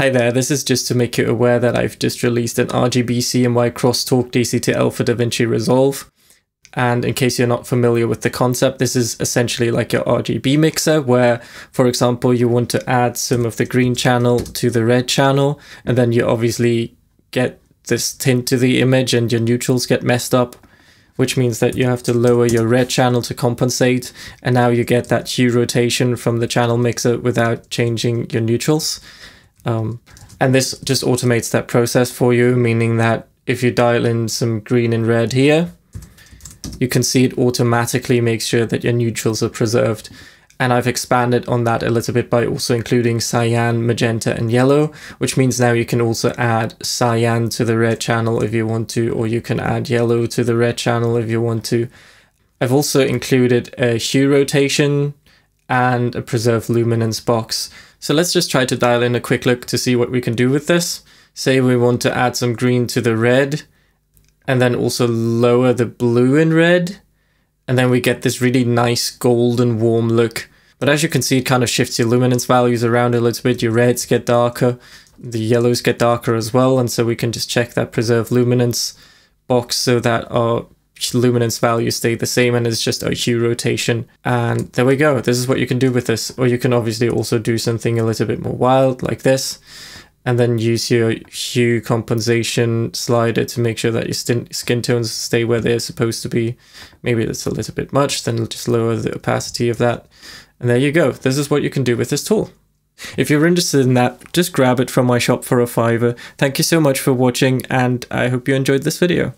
Hi there, this is just to make you aware that I've just released an RGB CMY crosstalk DCTL for DaVinci Resolve. And in case you're not familiar with the concept, this is essentially like your RGB mixer where, for example, you want to add some of the green channel to the red channel, and then you obviously get this tint to the image and your neutrals get messed up, which means that you have to lower your red channel to compensate, and now you get that hue rotation from the channel mixer without changing your neutrals. Um, and this just automates that process for you, meaning that if you dial in some green and red here, you can see it automatically makes sure that your neutrals are preserved. And I've expanded on that a little bit by also including cyan, magenta, and yellow, which means now you can also add cyan to the red channel if you want to, or you can add yellow to the red channel if you want to. I've also included a hue rotation and a preserve luminance box. So let's just try to dial in a quick look to see what we can do with this. Say we want to add some green to the red and then also lower the blue in red. And then we get this really nice golden warm look. But as you can see, it kind of shifts your luminance values around a little bit. Your reds get darker, the yellows get darker as well. And so we can just check that preserve luminance box so that our luminance values stay the same and it's just a hue rotation. And there we go. This is what you can do with this. Or you can obviously also do something a little bit more wild like this. And then use your hue compensation slider to make sure that your skin tones stay where they're supposed to be. Maybe that's a little bit much, then just lower the opacity of that. And there you go. This is what you can do with this tool. If you're interested in that, just grab it from my shop for a fiver. Thank you so much for watching and I hope you enjoyed this video.